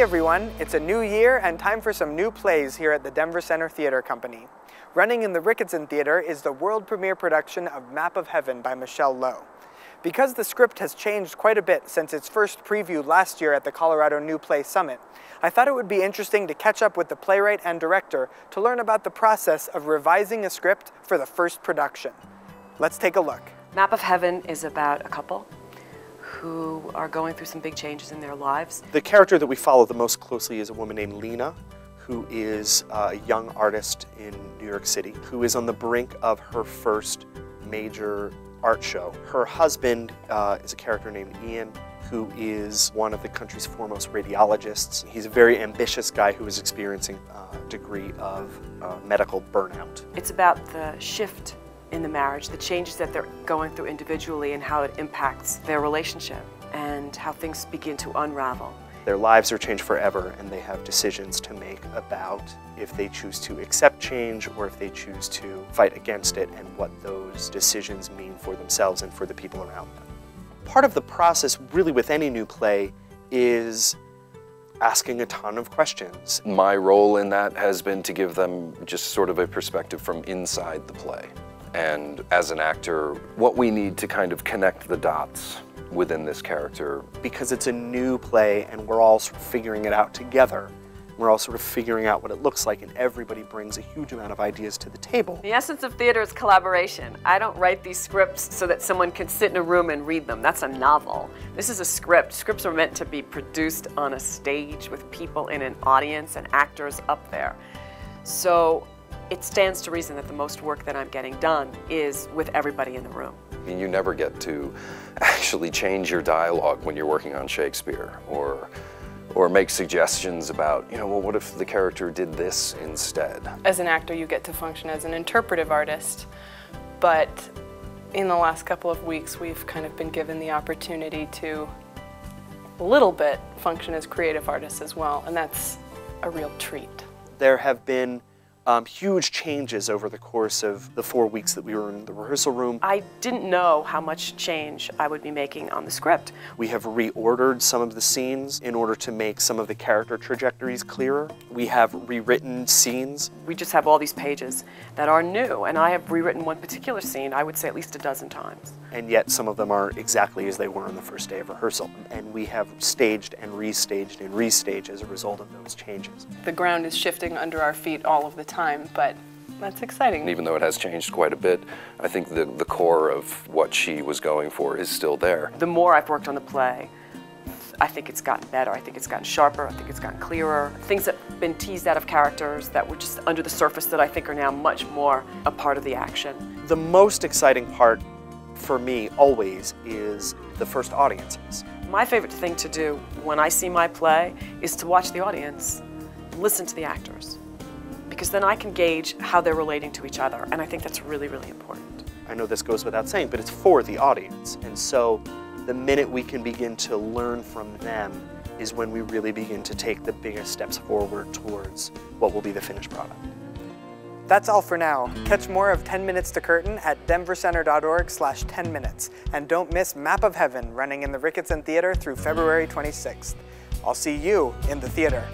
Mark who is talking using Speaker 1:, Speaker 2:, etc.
Speaker 1: Everyone, it's a new year and time for some new plays here at the Denver Center Theater Company. Running in the Ricketson Theater is the world premiere production of Map of Heaven by Michele Lowe. Because the script has changed quite a bit since its first preview last year at the Colorado New Play Summit, I thought it would be interesting to catch up with the playwright and director to learn about the process of revising a script for the first production. Let's take a look.
Speaker 2: Map of Heaven is about a couple who are going through some big changes in their lives.
Speaker 3: The character that we follow the most closely is a woman named Lena, who is a young artist in New York City, who is on the brink of her first major art show. Her husband uh, is a character named Ian, who is one of the country's foremost radiologists. He's a very ambitious guy who is experiencing a degree of uh, medical burnout.
Speaker 2: It's about the shift in the marriage, the changes that they're going through individually and how it impacts their relationship and how things begin to unravel.
Speaker 3: Their lives are changed forever and they have decisions to make about if they choose to accept change or if they choose to fight against it and what those decisions mean for themselves and for the people around them. Part of the process really with any new play is asking a ton of questions.
Speaker 4: My role in that has been to give them just sort of a perspective from inside the play. And as an actor, what we need to kind of connect the dots within this character.
Speaker 3: Because it's a new play and we're all sort of figuring it out together. We're all sort of figuring out what it looks like and everybody brings a huge amount of ideas to the table.
Speaker 2: The essence of theater is collaboration. I don't write these scripts so that someone can sit in a room and read them. That's a novel. This is a script. Scripts are meant to be produced on a stage with people in an audience and actors up there. So it stands to reason that the most work that I'm getting done is with everybody in the room.
Speaker 4: I mean, you never get to actually change your dialogue when you're working on Shakespeare or or make suggestions about, you know, well, what if the character did this instead?
Speaker 5: As an actor, you get to function as an interpretive artist, but in the last couple of weeks, we've kind of been given the opportunity to a little bit function as creative artists as well, and that's a real treat.
Speaker 3: There have been um, huge changes over the course of the four weeks that we were in the rehearsal room.
Speaker 2: I didn't know how much change I would be making on the script.
Speaker 3: We have reordered some of the scenes in order to make some of the character trajectories clearer. We have rewritten scenes.
Speaker 2: We just have all these pages that are new, and I have rewritten one particular scene, I would say at least a dozen times.
Speaker 3: And yet some of them are exactly as they were on the first day of rehearsal. And we have staged and restaged and restaged as a result of those changes.
Speaker 5: The ground is shifting under our feet all of the time, but that's exciting.
Speaker 4: And even though it has changed quite a bit, I think the, the core of what she was going for is still there.
Speaker 2: The more I've worked on the play, I think it's gotten better. I think it's gotten sharper. I think it's gotten clearer. Things that have been teased out of characters that were just under the surface that I think are now much more a part of the action.
Speaker 3: The most exciting part for me always is the first audiences.
Speaker 2: My favorite thing to do when I see my play is to watch the audience, listen to the actors because then I can gauge how they're relating to each other, and I think that's really, really important.
Speaker 3: I know this goes without saying, but it's for the audience. And so the minute we can begin to learn from them is when we really begin to take the biggest steps forward towards what will be the finished product.
Speaker 1: That's all for now. Catch more of 10 Minutes to Curtain at denvercenter.org slash 10 minutes. And don't miss Map of Heaven running in the Ricketson Theater through February 26th. I'll see you in the theater.